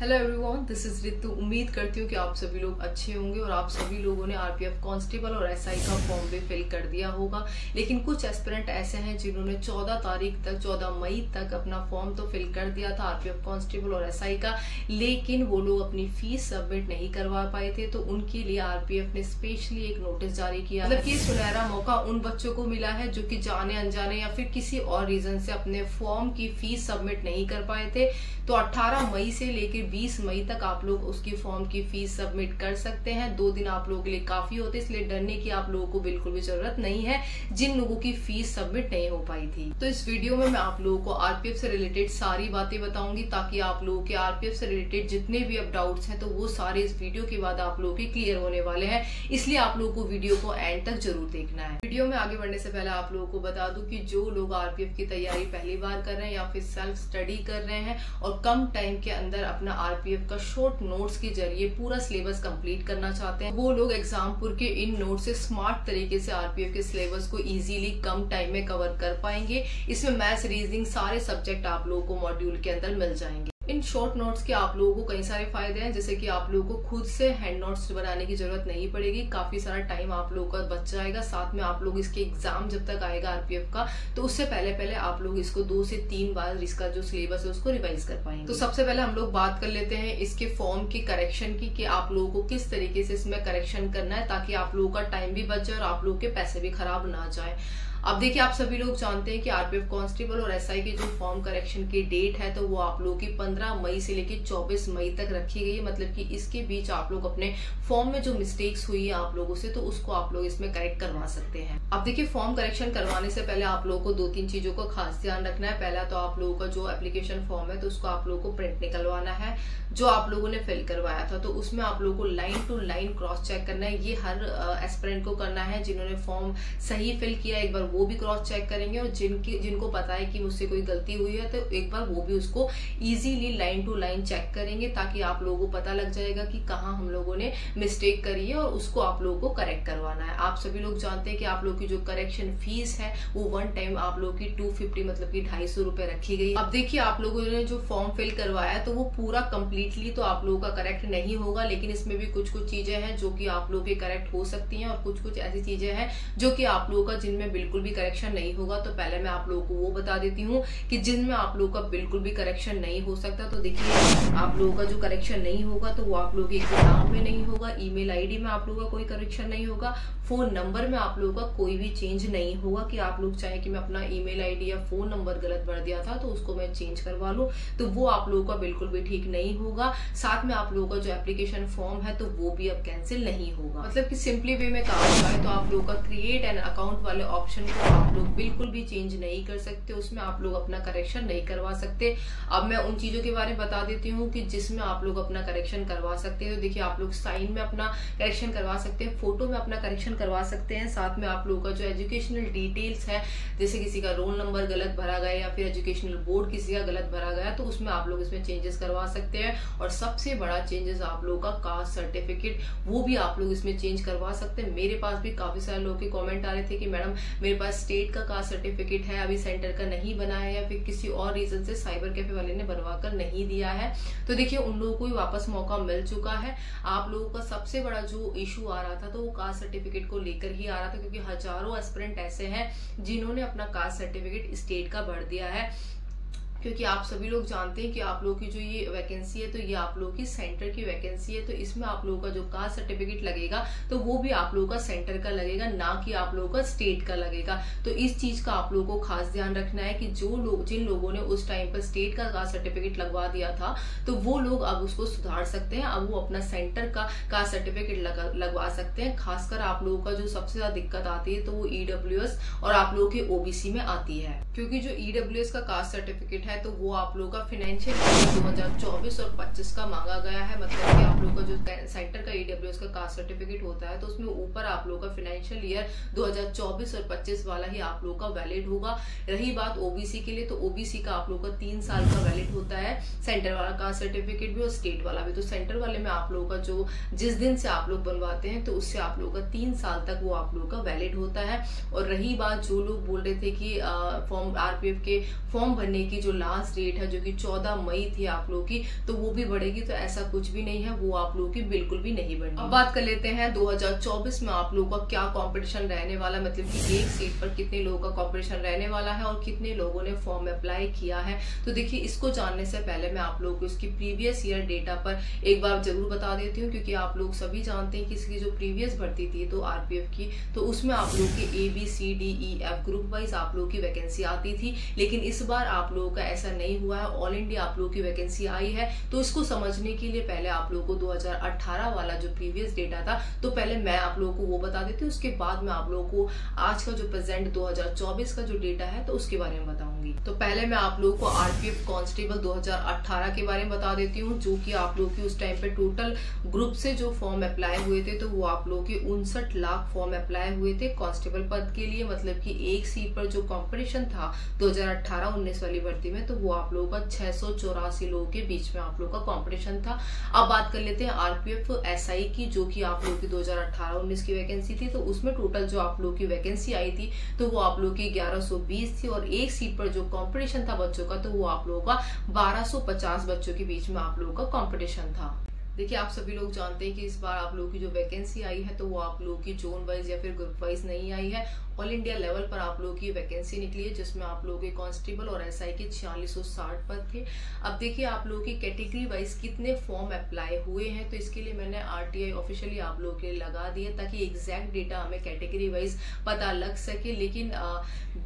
Hello everyone this is Ritu उम्मीद करती हूँ कि आप सभी लोग अच्छे होंगे और आप सभी लोगों ने आरपीएफ कांस्टेबल और एसआई का फॉर्म भी फिल कर दिया होगा। लेकिन कुछ एस्पिरेंट ऐसे हैं जिन्होंने 14 तारीख तक 14 मई तक अपना फॉर्म तो फिल कर दिया था आरपीएफ कांस्टेबल और एसआई का, लेकिन वो लोग अपनी फ़ीस सबमिट नहीं करवा पाए थे तो उनके लिए आरपीएफ ने स्पेशली एक नोटिस जारी किया मतलब ये सुनहरा मौका उन बच्चों को मिला है जो कि जाने अनजाने या फिर किसी और रीजन से अपने फॉर्म की फ़ीस सबमिट नहीं कर पाए थे। तो 18 मई से लेकर 20 मई तक आप लोग उसकी फॉर्म की फ़ीस सबमिट कर सकते हैं। दो दिन आप लोगों के लिए काफ़ी होते इसलिए डरने की आप लोगों को बिल्कुल भी ज़रूरत नहीं है, जिन लोगों की फ़ीस सबमिट नहीं हो पाई थी। तो इस वीडियो में मैं आप लोगों को आरपीएफ से रिलेटेड सारी बातें बताऊँगी, ताकि आप लोगों के आरपीएफ से रिलेटेड जितने भी अब डाउट्स हैं तो वो सारे इस वीडियो के बाद आप लोगों के क्लियर होने वाले हैं। इसलिए आप लोगों को वीडियो को एंड तक ज़रूर देखना है। वीडियो में आगे बढ़ने से पहले आप लोगों को बता दूँ कि जो लोग आरपीएफ की तैयारी पहली बार कर रहे हैं या फिर सेल्फ स्टडी कर रहे हैं, और कम टाइम के अंदर अपना आरपीएफ का शॉर्ट नोट्स के ज़रिए पूरा सिलेबस कंप्लीट करना चाहते हैं। वो लोग एग्जामपुर के इन नोट से स्मार्ट तरीके से आरपीएफ के सिलेबस को इजीली कम टाइम में कवर कर पाएँगे। इसमें मैथ्स रीजनिंग सारे सब्जेक्ट आप लोगों को मॉड्यूल के अंदर मिल जाएँगे। इन शॉर्ट नोट्स के आप लोगों को कई सारे फ़ायदे हैं, जैसे कि आप लोगों को खुद से हैंड नोट्स बनाने की ज़रूरत नहीं पड़ेगी, काफ़ी सारा टाइम आप लोगों का बच जाएगा, साथ में आप लोग इसके एग्ज़ाम जब तक आएगा आरपीएफ का तो उससे पहले पहले आप लोग इसको दो से तीन बार इसका जो सिलेबस है उसको रिवाइज कर पाएँगे। तो सबसे पहले हम लोग बात कर लेते हैं इसके फॉर्म की करेक्शन की, कि आप लोगों को किस तरीके से इसमें करेक्शन करना है, ताकि आप लोगों का टाइम भी बच और आप लोगों के पैसे भी खराब ना जाए। अब देखिए, आप सभी लोग जानते हैं कि आरपीएफ कांस्टेबल और एसआई के जो फॉर्म करेक्शन की डेट है तो वो आप लोगों की 15 मई से लेकर 24 मई तक रखी गई है। मतलब कि इसके बीच आप लोग अपने फॉर्म में जो मिस्टेक्स हुई है आप लोगों से तो उसको आप लोग इसमें करेक्ट करवा सकते हैं। अब देखिए फॉर्म करेक्शन करवाने से पहले आप लोगों को दो तीन चीज़ों का खास ध्यान रखना है। पहला तो आप लोगों का जो एप्लीकेशन फॉर्म है तो उसको आप लोगों को प्रिंट निकलवाना है, जो आप लोगों ने फिल करवाया था। तो उसमें आप लोगों को line to line cross check करना है। ये हर एस्परेंट को करना है, जिन्होंने फॉर्म सही फिल किया एक बार वो भी क्रॉस चेक करेंगे और जिनकी, जिनको पता है कि मुझसे कोई गलती हुई है तो एक बार वो भी उसको easily line to line check करेंगे ताकि आप लोगों को पता लग जाएगा कि कहाँ हम लोगों ने मिस्टेक करी है और उसको आप लोगों को करेक्ट करवाना है। आप सभी लोग जानते हैं कि आप लोग की जो करेक्शन फ़ीस है, वो वन टाइम आप लोग की टू फिफ्टी मतलब की ढाई सौ रखी गई अब देखिए आप लोगों ने जो फॉर्म फिल करवाया तो वो पूरा कंप्लीटली तो आप लोगों का करेक्ट नहीं होगा, लेकिन इसमें भी कुछ कुछ चीज़ें हैं जो कि आप लोग के करेक्ट हो सकती हैं और कुछ कुछ ऐसी चीज़ें हैं जो कि आप लोगों का जिनमें बिल्कुल भी करेक्शन नहीं होगा तो पहले मैं आप लोगों को वो बता देती हूँ कि जिनमें आप लोगों का बिल्कुल भी करेक्शन नहीं हो सकता तो देखिए, आप लोगों का जो करेक्शन नहीं होगा तो वो आप लोगों के नाम में नहीं होगा ईमेल आईडी में आप लोगों का कोई करेक्शन नहीं होगा फ़ोन नंबर में आप लोगों का कोई भी चेंज नहीं होगा कि आप लोग चाहे कि मैं अपना ईमेल आईडी या फ़ोन नंबर गलत भर दिया था तो उसको मैं चेंज करवा लूँ तो वो आप लोगों का बिल्कुल भी ठीक नहीं होगा। साथ में आप लोगों का जो एप्लीकेशन फॉर्म है तो वो भी अब कैंसिल नहीं होगा। मतलब कि सिंपली वे में जाए तो आप लोगों का क्रिएट एन अकाउंट वाले ऑप्शन को आप लोग बिल्कुल भी चेंज नहीं कर सकते, उसमें आप लोग अपना करेक्शन नहीं करवा सकते। अब मैं उन चीज़ों के बारे में बता देती हूँ कि जिसमें आप लोग अपना करेक्शन करवा सकते हैं। तो देखिए, आप लोग साइन में अपना करेक्शन करवा सकते हैं फ़ोटो में अपना करेक्शन करवा सकते हैं। साथ में आप लोगों का जो एजुकेशनल डिटेल्स है, जैसे किसी का रोल नंबर गलत भरा गया या फिर एजुकेशनल बोर्ड किसी का गलत भरा गया तो उसमें आप लोग इसमें चेंजेस करवा सकते हैं। और सबसे बड़ा चेंजेस आप लोगों का कास्ट सर्टिफिकेट वो भी आप लोग इसमें चेंज करवा सकते हैं। मेरे पास भी काफ़ी सारे लोगों के कॉमेंट आ रहे थे कि, मैडम, मेरे पास स्टेट का कास्ट सर्टिफिकेट है, अभी सेंटर का नहीं बना है या फिर किसी और रीजन से साइबर कैफ़े वाले ने बनवा कर नहीं दिया है तो देखिए उन लोगों को भी वापस मौका मिल चुका है। आप लोगों का सबसे बड़ा जो इशू आ रहा था तो वो कास्ट सर्टिफिकेट को लेकर ही आ रहा था, क्योंकि हज़ारों एस्परेंट ऐसे हैं जिन्होंने अपना कास्ट सर्टिफिकेट स्टेट का भर दिया है। क्योंकि आप सभी लोग जानते हैं कि आप लोगों की जो ये वैकेंसी है तो ये आप लोगों की सेंटर की वैकेंसी है तो इसमें आप लोगों का जो कास्ट सर्टिफिकेट लगेगा तो वो भी आप लोगों का सेंटर का लगेगा, ना कि आप लोगों का स्टेट का लगेगा। तो इस चीज़ का आप लोगों को खास ध्यान रखना है कि जो लोग, जिन लोगों ने उस टाइम पर स्टेट का कास्ट सर्टिफिकेट लगवा दिया था तो वो लोग अब उसको सुधार सकते हैं, अब वो अपना सेंटर का कास्ट सर्टिफिकेट लगवा सकते हैं। खासकर आप लोगों का जो सबसे ज़्यादा दिक्कत आती है तो वो ईडब्ल्यू और आप लोगों के ओबीसी में आती है। क्योंकि जो ईडब्ल्यू का कास्ट सर्टिफिकेट है तो वो आप लोगों का फाइनेंशियल ईयर 2024 और 25 का मांगा गया है। मतलब कि आप लोगों का जो सेंटर का ईडब्ल्यू का कास्ट सर्टिफिकेट होता है तो उसमें ऊपर आप लोगों का फाइनेंशियल ईयर 2024 और 25 वाला ही आप लोगों का वैलिड होगा। रही बात ओबीसी के लिए तो ओबीसी का आप लोगों का तीन साल का वैलिड होता है। सेंटर वाला कास्ट सर्टिफिकेट भी और स्टेट वाला भी। तो सेंटर वाले में आप लोगों का जो, जिस दिन से आप लोग बनवाते हैं तो उससे आप लोगों का तीन साल तक वो आप लोगों का वैलिड होता है। और रही बात जो लोग बोल रहे थे कि फॉर्म आरपीएफ के फॉर्म भरने की जो लास्ट डेट है, जो कि 14 मई थी आप लोगों की तो वो भी बढ़ेगी तो ऐसा कुछ भी नहीं है, वो आप लोगों की बिल्कुल भी नहीं बढ़ेगी। अब बात कर लेते हैं 2024 में आप लोगों का क्या कंपटीशन रहने वाला मतलब कि एक सीट पर कितने लोगों का कंपटीशन रहने वाला है और कितने लोगों ने फॉर्म अप्लाई किया है। तो देखिए, इसको जानने से पहले मैं आप लोगों को इसकी प्रीवियस ईयर डेटा पर एक बार ज़रूर बता देती हूँ, क्योंकि आप लोग सभी जानते हैं कि इसकी जो प्रीवियस भर्ती थी तो आरपीएफ की तो उसमें आप लोग की A B C D E F group wise आप लोगों की वैकेंसी आती थी। लेकिन इस बार आप लोगों का ऐसा नहीं हुआ है। ऑल इंडिया आप लोगों की वैकेंसी आई है। तो इसको समझने के लिए पहले आप लोगों को 2018 वाला जो प्रीवियस डेटा था तो पहले मैं आप लोगों को वो बता देती हूँ। उसके बाद में आप लोगों को आज का जो प्रेजेंट 2024 का जो डेटा है तो उसके बारे में बताऊँगी। तो पहले मैं आप लोगों को आरपीएफ कांस्टेबल 2018 के बारे में बता देती हूँ, जो कि आप लोग की उस टाइम पे टोटल ग्रुप से जो फॉर्म अप्लाई हुए थे तो वो आप लोगों के उनसठ लाख फॉर्म अप्लाई हुए थे कांस्टेबल पद के लिए। मतलब की एक सीट पर जो कॉम्पिटिशन था 2018-19 वाली भर्ती में तो वो आप लोगों का छह लोगों के बीच में आप लोगों का कंपटीशन था। अब बात कर लेते हैं आरपीएफ एसआई की, जो कि आप लोगों की 2018-19 की वैकेंसी थी तो उसमें टोटल जो आप लोगों की वैकेंसी आई थी तो वो आप लोगों की 1120 थी और एक सीट पर जो कॉम्पिटिशन था बच्चों का तो वो आप लोगों का 1250 बच्चों के बीच में आप लोगों का कंपटीशन था। देखिए, आप सभी लोग जानते हैं कि इस बार आप लोगों की जो वैकेंसी आई है तो वो आप लोगों की जोन वाइज या फिर ग्रुप वाइज नहीं आई है ऑल इंडिया लेवल पर आप लोगों की वैकेंसी निकली है जिसमें आप लोगों के कांस्टेबल और एसआई के छियालीस पद थे। अब देखिए आप लोगों की कैटेगरी वाइज कितने फॉर्म अप्लाई हुए हैं तो इसके लिए मैंने आरटीआई ऑफिशियली आप लोगों के लिए लगा दिया ताकि एग्जैक्ट डेटा हमें कैटेगरी वाइज पता लग सके। लेकिन आ,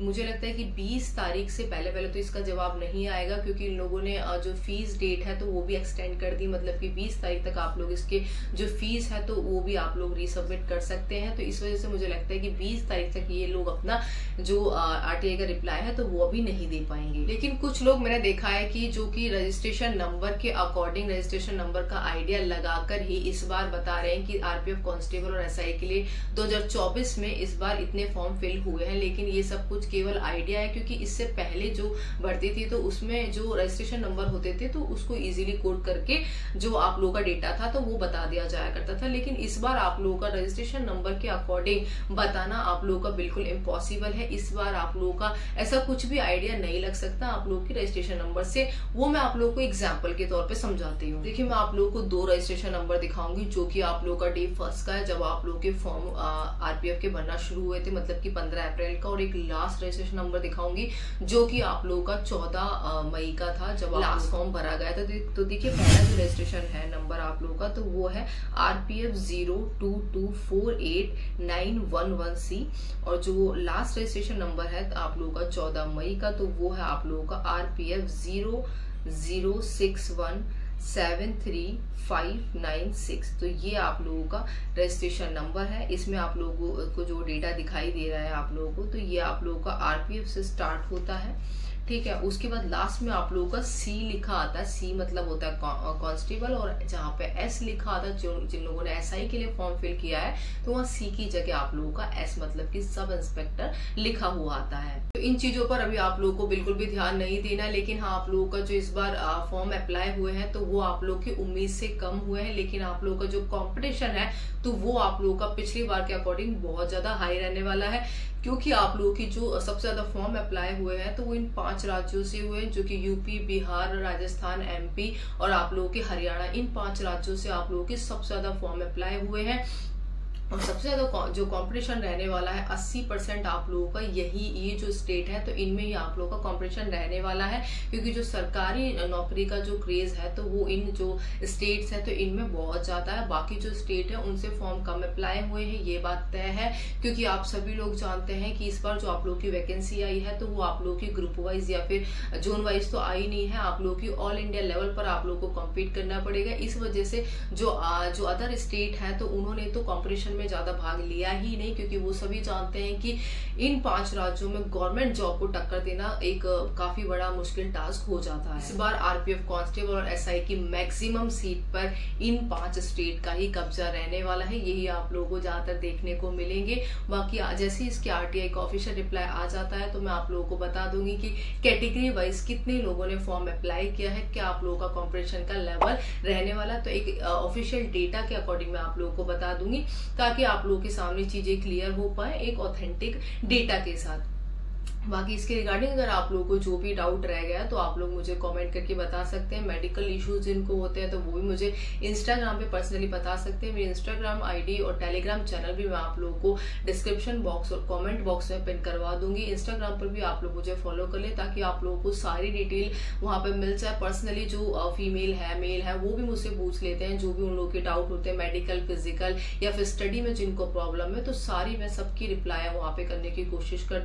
मुझे लगता है कि 20 तारीख से पहले पहले तो इसका जवाब नहीं आएगा क्योंकि इन लोगों ने जो फ़ीस डेट है तो वो भी एक्सटेंड कर दी। मतलब कि 20 तारीख तक आप लोग इसके जो फ़ीस है तो वो भी आप लोग रिसबमिट कर सकते हैं। तो इस वजह से मुझे लगता है कि 20 तारीख तक ये लोग अपना जो आरटीआई का रिप्लाई है तो वो अभी नहीं दे पाएँगे। लेकिन कुछ लोग, मैंने देखा है कि जो कि रजिस्ट्रेशन नंबर के अकॉर्डिंग रजिस्ट्रेशन नंबर का आइडिया लगाकर ही इस बार बता रहे हैं कि आरपीएफ कांस्टेबल और एसआई के लिए 2024 में इस बार इतने फॉर्म फिल हुए हैं। लेकिन ये सब कुछ केवल आइडिया है, क्योंकि इससे पहले जो भर्ती थी तो उसमें जो रजिस्ट्रेशन नंबर होते थे तो उसको इजीली कोड करके जो आप लोगों का डेटा था तो वो बता दिया जाया करता था। लेकिन इस बार आप लोगों का रजिस्ट्रेशन नंबर के अकॉर्डिंग बताना आप लोगों का बिल्कुल इम्पॉसिबल है। इस बार आप लोगों का ऐसा कुछ भी आइडिया नहीं लग सकता। आप लोगों की रजिस्ट्रेशन नंबर से। वो मैं आप लोगों को एग्ज़ाम्पल के तौर पर समझाती हूँ। देखिए मैं आप लोगों को दो रजिस्ट्रेशन नंबर दिखाऊँगी जो की आप लोगों का डे फ़र्स्ट का है जब आप लोगों के फॉर्म आरपीएफ के बनना शुरू हुए थे मतलब की पंद्रह अप्रैल का। और एक लास्ट रजिस्ट्रेशन नंबर दिखाऊँगी जो की आप लोगों का चौदह मई का था जब लास्ट फॉर्म भरा गया था। तो देखिए पहला जो रजिस्ट्रेशन है नंबर आप लोगों का तो वो है RPF zero two two four eight nine one one C और जो लास्ट रजिस्ट्रेशन नंबर है आप लोगों का चौदह मई का तो वो है आप लोगों का R P F zero zero six one seven three five nine six तो ये आप लोगों का रजिस्ट्रेशन नंबर है। इसमें आप लोगों को जो डेटा दिखाई दे रहा है आप लोगों को तो ये आप लोगों का आरपीएफ से स्टार्ट होता है। ठीक है, उसके बाद लास्ट में आप लोगों का सी लिखा आता है सी मतलब होता है कांस्टेबल और जहाँ पे एस लिखा आता है, जो, जिन लोगों ने एस आई के लिए फॉर्म फिल किया है तो वहाँ सी की जगह आप लोगों का एस मतलब कि सब इंस्पेक्टर लिखा हुआ आता है। तो इन चीज़ों पर अभी आप लोगों को बिल्कुल भी ध्यान नहीं देना लेकिन हाँ आप लोगों का जो इस बार फॉर्म अप्लाई हुए हैं तो वो आप लोग की उम्मीद से कम हुए हैं, लेकिन आप लोगों का जो कॉम्पिटिशन है तो वो आप लोगों का पिछली बार के अकॉर्डिंग बहुत ज़्यादा हाई रहने वाला है। क्योंकि आप लोगों की जो सबसे ज़्यादा फॉर्म अप्लाई हुए हैं तो वो इन पाँच राज्यों से हुए जो कि यूपी बिहार राजस्थान एमपी और आप लोगों के हरियाणा इन पाँच राज्यों से आप लोगों के सबसे ज़्यादा फॉर्म अप्लाई हुए हैं। और सबसे ज़्यादा जो कंपटीशन रहने वाला है 80 परसेंट आप लोगों का यही ये जो स्टेट है तो इनमें ही आप लोगों का कंपटीशन रहने वाला है, क्योंकि जो सरकारी नौकरी का जो क्रेज है तो वो इन जो स्टेट्स है तो इनमें बहुत ज़्यादा है। बाकी जो स्टेट है, उनसे फॉर्म कम अप्लाई हुए हैं, ये बात तय है। क्योंकि आप सभी लोग जानते हैं कि इस बार जो आप लोग की वैकेंसी आई है तो वो आप लोग की ग्रुप वाइज या फिर जोन वाइज तो आई नहीं है। आप लोग की ऑल इंडिया लेवल पर आप लोग को कॉम्पीट करना पड़ेगा। इस वजह से जो जो अदर स्टेट है तो उन्होंने तो कॉम्पिटिशन में ज़्यादा भाग लिया ही नहीं, क्योंकि वो सभी जानते हैं कि इन पाँच राज्यों में गवर्नमेंट जॉब को टक्कर देना एक काफ़ी बड़ा मुश्किल टास्क हो जाता है। इस बार आरपीएफ कांस्टेबल और एसआई की मैक्सिमम सीट पर इन पाँच स्टेट का ही कब्जा रहने वाला है। यही आप लोगों को ज़्यादातर देखने को मिलेंगे। बाकी जैसे ही इसके आरटीआई का ऑफिशियल रिप्लाई आ जाता है तो मैं आप लोगों को बता दूँगी कि कैटेगरी वाइज कितने लोगों ने फॉर्म अप्लाई किया है, क्या आप लोगों का कॉम्पिटिशन का लेवल रहने वाला तो एक ऑफिशियल डेटा के अकॉर्डिंग मैं आप लोगों को बता दूँगी। ताकि आप लोगों के सामने चीज़ें क्लियर हो पाए एक ऑथेंटिक डेटा के साथ। बाकी इसके रिगार्डिंग अगर आप लोगों को जो भी डाउट रह गया तो आप लोग मुझे कमेंट करके बता सकते हैं। मेडिकल इश्यूज़ जिनको होते हैं तो वो भी मुझे इंस्टाग्राम पे पर्सनली बता सकते हैं। मेरी इंस्टाग्राम आईडी और टेलीग्राम चैनल भी मैं आप लोगों को डिस्क्रिप्शन बॉक्स और कमेंट बॉक्स में पिन करवा दूँगी। इंस्टाग्राम पर भी आप लोग मुझे फॉलो कर ले, ताकि आप लोगों को सारी डिटेल वहाँ पर मिल जाए। पर्सनली जो फीमेल है मेल है, वो भी मुझसे पूछ लेते हैं। जो भी उन लोगों के डाउट होते हैं मेडिकल फ़िज़िकल या फिर स्टडी में जिनको प्रॉब्लम है तो सारी मैं सबकी रिप्लाई वहाँ पे करने की कोशिश करती